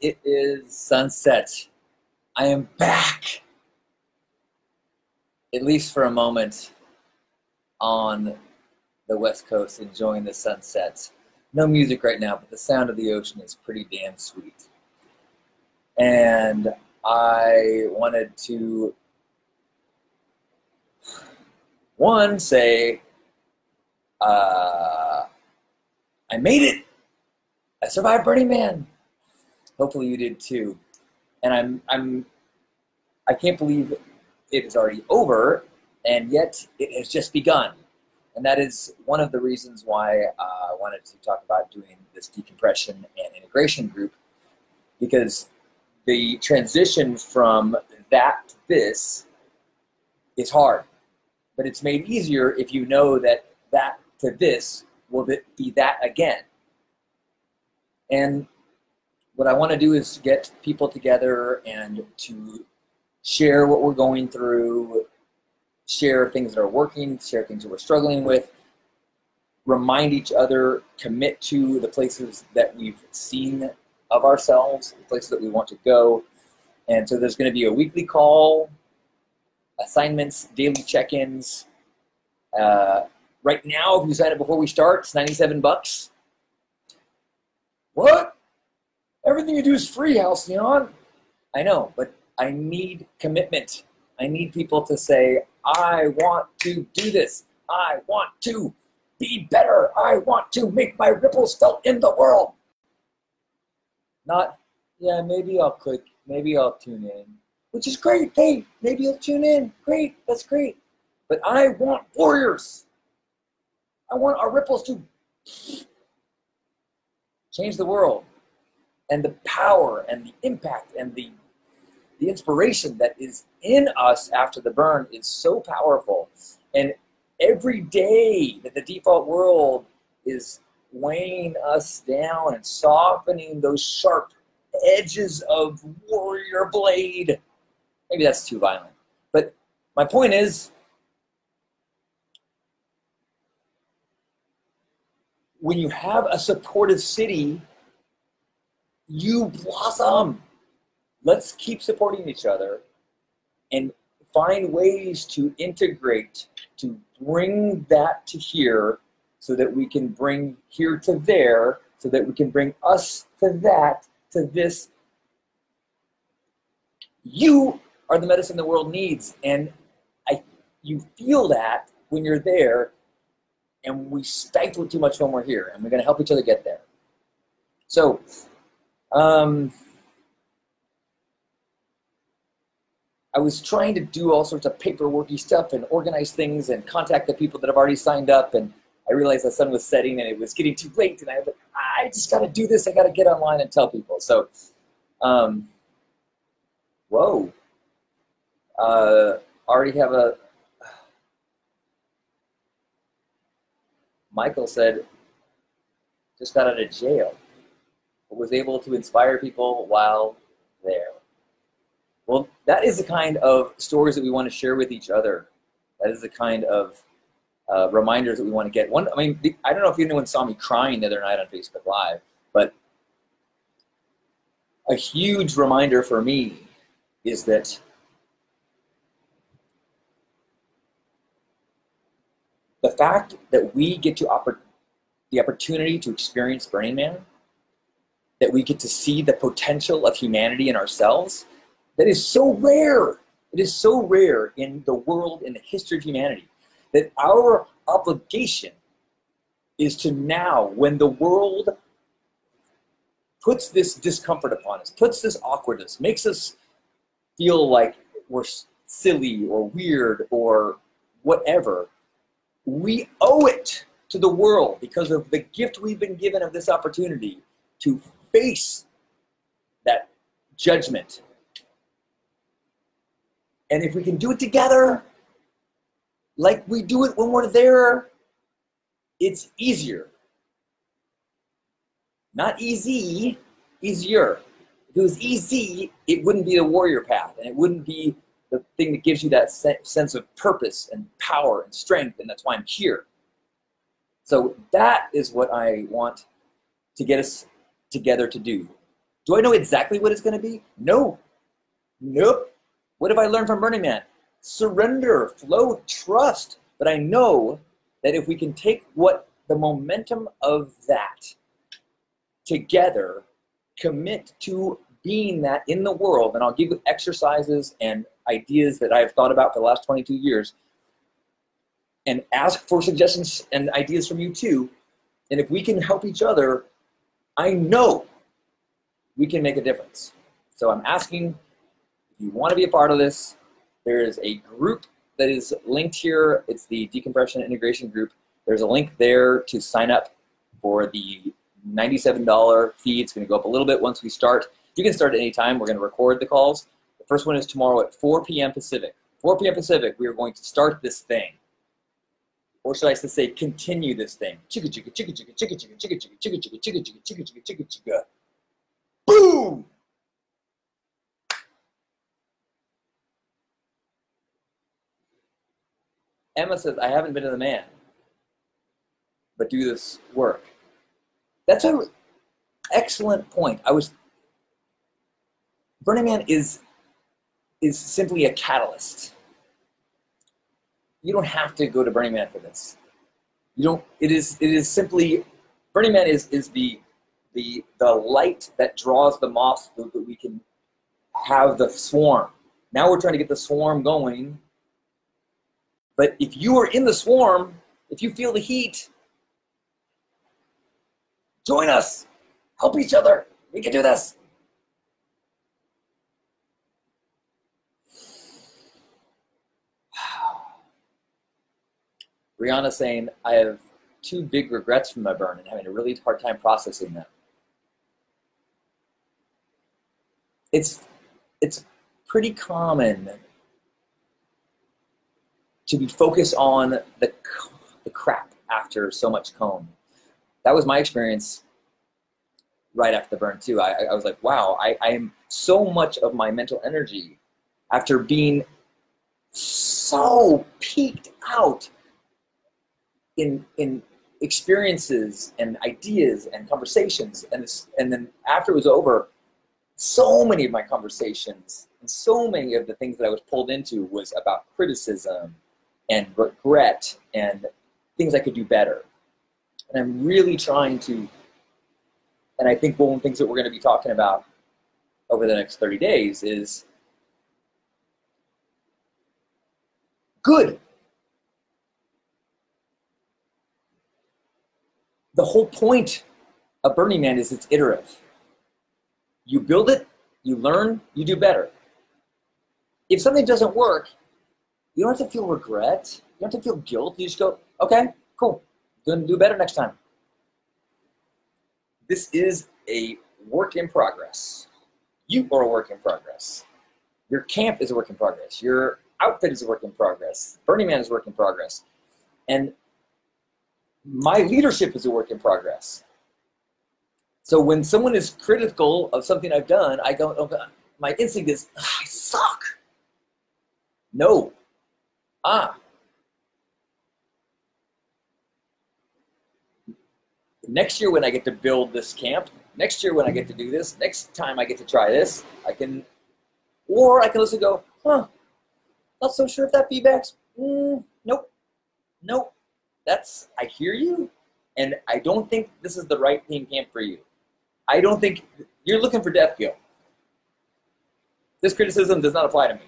it is sunset. I am back, at least for a moment, on the West Coast enjoying the sunset. No music right now, but the sound of the ocean is pretty damn sweet. And I wanted to, one, say, uh, I made it. I survived Burning Man. Hopefully you did too. And I'm I'm I can't believe it is already over, and yet it has just begun. And that is one of the reasons why uh, I wanted to talk about doing this decompression and integration group, because the transition from that to this is hard, but it's made easier if you know that that to this will be that again. And what I want to do is get people together and to share what we're going through, share things that are working, share things that we're struggling with, remind each other, commit to the places that we've seen of ourselves, the places that we want to go. And so there's going to be a weekly call, assignments, daily check-ins. Uh, right now, if you sign up before we start, it's 97 bucks. What? Everything you do is free, Halcyon. I know, but I need commitment. I need people to say, I want to do this. I want to be better. I want to make my ripples felt in the world. Not, yeah, maybe I'll click, maybe I'll tune in, which is great. Hey, maybe you'll tune in. Great, that's great. But I want warriors. I want our ripples to change the world and the power and the impact and the the inspiration that is in us after the burn is so powerful. And every day that the default world is weighing us down and softening those sharp edges of warrior blade. Maybe that's too violent. But my point is when you have a supportive city you blossom. Let's keep supporting each other and find ways to integrate, to bring that to here so that we can bring here to there, so that we can bring us to that, to this. You are the medicine the world needs. And I, you feel that when you're there, and we stifle too much when we're here, and we're going to help each other get there. So, um, I was trying to do all sorts of paperworky stuff and organize things and contact the people that have already signed up. And I realized the sun was setting and it was getting too late. And I was like, I just got to do this. I got to get online and tell people. So, um, whoa. Uh, already have a. Michael said, just got out of jail was able to inspire people while there. Well, that is the kind of stories that we want to share with each other. That is the kind of uh, reminders that we want to get. One, I mean, I don't know if anyone saw me crying the other night on Facebook Live, but a huge reminder for me is that the fact that we get to oppor- the opportunity to experience Burning Man that we get to see the potential of humanity in ourselves that is so rare. It is so rare in the world, in the history of humanity, that our obligation is to now, when the world puts this discomfort upon us, puts this awkwardness, makes us feel like we're silly or weird or whatever, we owe it to the world because of the gift we've been given of this opportunity to face that judgment. And if we can do it together, like we do it when we're there, it's easier. Not easy, easier. If it was easy, it wouldn't be the warrior path, and it wouldn't be the thing that gives you that sense of purpose and power and strength, and that's why I'm here. So that is what I want to get us together to do. Do I know exactly what it's going to be? No. Nope. What have I learned from Burning Man? Surrender, flow, trust. But I know that if we can take what the momentum of that together, commit to being that in the world, and I'll give you exercises and ideas that I've thought about for the last 22 years, and ask for suggestions and ideas from you too. And if we can help each other, I know we can make a difference. So I'm asking if you want to be a part of this, there is a group that is linked here. It's the Decompression Integration Group. There's a link there to sign up for the $97 fee. It's going to go up a little bit once we start. You can start at any time. We're going to record the calls. The first one is tomorrow at 4 p.m. Pacific. 4 p.m. Pacific, we are going to start this thing. Or should I say continue this thing? Chicka chicka chicka chicka chicka chicka chicka chicka chicka chicka chicka chicka chicka chicka chicka. Boom! Emma says, I haven't been to the man, but do this work. That's an excellent point. I was Burning Man is is simply a catalyst. You don't have to go to Burning Man for this. You don't. It is. It is simply Burning Man is is the the the light that draws the moths so that we can have the swarm. Now we're trying to get the swarm going. But if you are in the swarm, if you feel the heat, join us. Help each other. We can do this. Brianna saying, I have two big regrets from my burn and having a really hard time processing them. It's, it's pretty common to be focused on the, the crap after so much cone. That was my experience right after the burn too. I, I was like, wow, I, I am so much of my mental energy after being so peaked out in in experiences and ideas and conversations and and then after it was over so many of my conversations and so many of the things that I was pulled into was about criticism and regret and things I could do better. And I'm really trying to, and I think one of the things that we're going to be talking about over the next 30 days is good the whole point of Burning Man is it's iterative. You build it, you learn, you do better. If something doesn't work, you don't have to feel regret. You don't have to feel guilt. You just go, okay, cool. Gonna do better next time. This is a work in progress. You are a work in progress. Your camp is a work in progress. Your outfit is a work in progress. Burning Man is a work in progress. And my leadership is a work in progress. So when someone is critical of something I've done, I go, oh, my instinct is, I suck. No. Ah. Next year when I get to build this camp, next year when I get to do this, next time I get to try this, I can, or I can listen go, huh, not so sure if that feedback's, mm, nope, nope that's I hear you, and I don't think this is the right team camp for you. I don't think you're looking for death guilt. This criticism does not apply to me.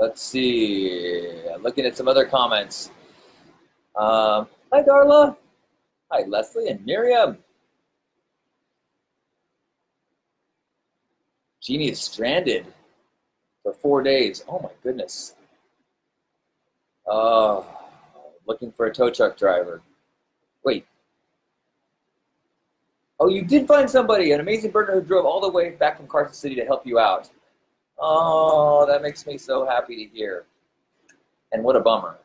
Let's see. Looking at some other comments. Um, hi, Darla. Hi, Leslie and Miriam. Jeannie is stranded for four days. Oh my goodness. Oh, looking for a tow truck driver. Wait. Oh, you did find somebody, an amazing burner who drove all the way back from Carson City to help you out. Oh, that makes me so happy to hear. And what a bummer.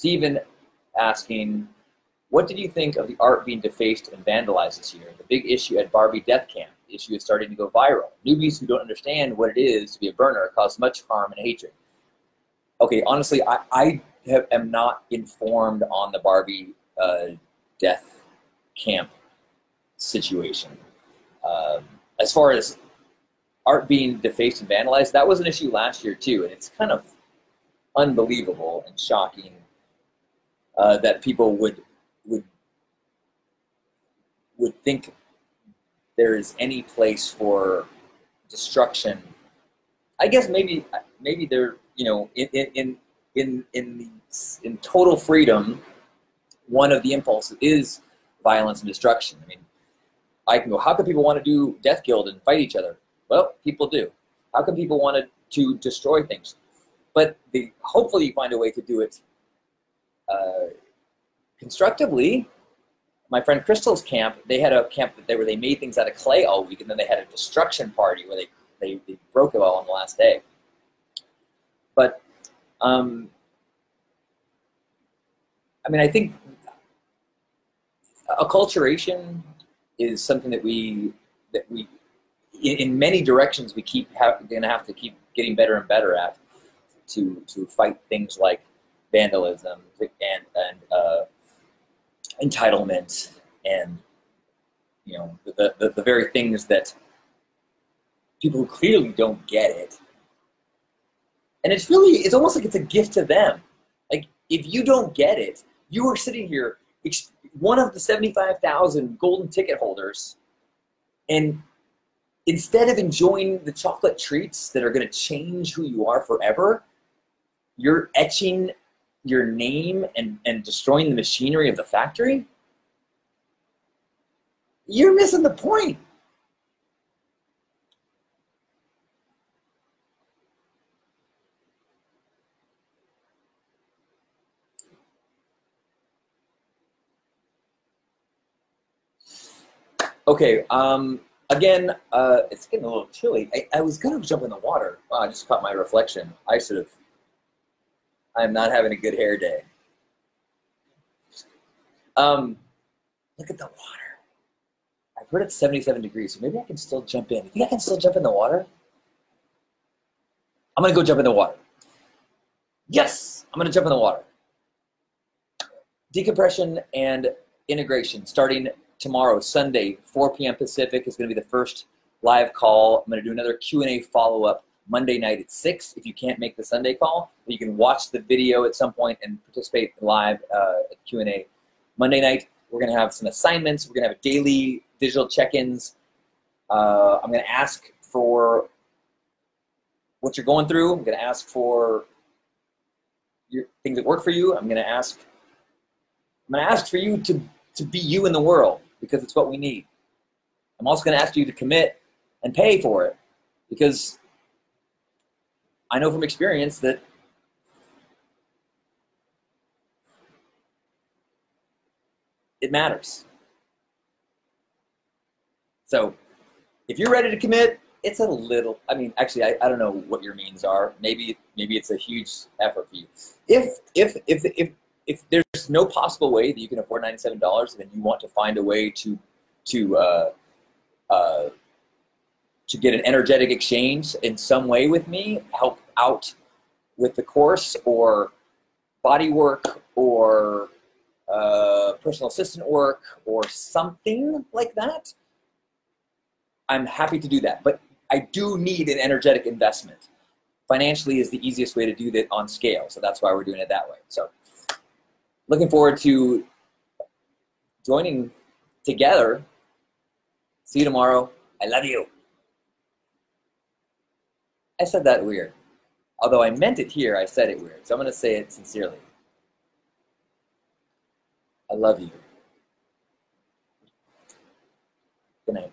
Stephen asking, What did you think of the art being defaced and vandalized this year? The big issue at Barbie Death Camp. The issue is starting to go viral. Newbies who don't understand what it is to be a burner cause much harm and hatred. Okay, honestly, I, I have, am not informed on the Barbie uh, Death Camp situation. Um, as far as art being defaced and vandalized, that was an issue last year too, and it's kind of unbelievable and shocking uh, that people would would would think there is any place for destruction. I guess maybe maybe there you know in in in in in total freedom, one of the impulses is violence and destruction. I mean, I can go, how can people want to do death guild and fight each other? Well, people do. How can people want to destroy things? But the, hopefully you find a way to do it uh, constructively. My friend Crystal's camp, they had a camp that they where they made things out of clay all week, and then they had a destruction party where they they, they broke it all on the last day. But um, I mean, I think acculturation is something that we that we in, in many directions we keep going to have to keep getting better and better at to to fight things like vandalism and and uh, entitlement and you know the, the the very things that people who clearly don't get it. And it's really it's almost like it's a gift to them. Like if you don't get it you are sitting here one of the 75,000 golden ticket holders and instead of enjoying the chocolate treats that are going to change who you are forever you're etching your name and, and destroying the machinery of the factory you're missing the point Okay. Um, again, uh, it's getting a little chilly. I, I was gonna jump in the water. Wow, I just caught my reflection. I should have. I'm not having a good hair day. Um, look at the water. I've heard it's 77 degrees, so maybe I can still jump in. You think I can still jump in the water? I'm gonna go jump in the water. Yes, I'm gonna jump in the water. Decompression and integration starting tomorrow, Sunday, 4 p.m. Pacific is to be the first live call. I'm to do another Q&A follow-up Monday night at 6 if you can't make the Sunday call. You can watch the video at some point and participate live uh, at Q&A. Monday night, we're going to have some assignments. We're going to have daily digital check-ins. Uh, I'm going to ask for what you're going through. I'm going to ask for your, things that work for you. I'm going to ask I'm going to ask for you to, to be you in the world because it's what we need. I'm also going to ask you to commit and pay for it because I know from experience that it matters. So if you're ready to commit, it's a little, I mean, actually, I, I don't know what your means are. Maybe, maybe it's a huge effort for you. If, if, if, if, if there's no possible way that you can afford $97, then you want to find a way to to uh, uh, to get an energetic exchange in some way with me, help out with the course or body work or uh, personal assistant work or something like that, I'm happy to do that. But I do need an energetic investment. Financially is the easiest way to do that on scale, so that's why we're doing it that way. So looking forward to joining together. See you tomorrow. I love you. I said that weird. Although I meant it here, I said it weird. So I'm going to say it sincerely. I love you. Good night.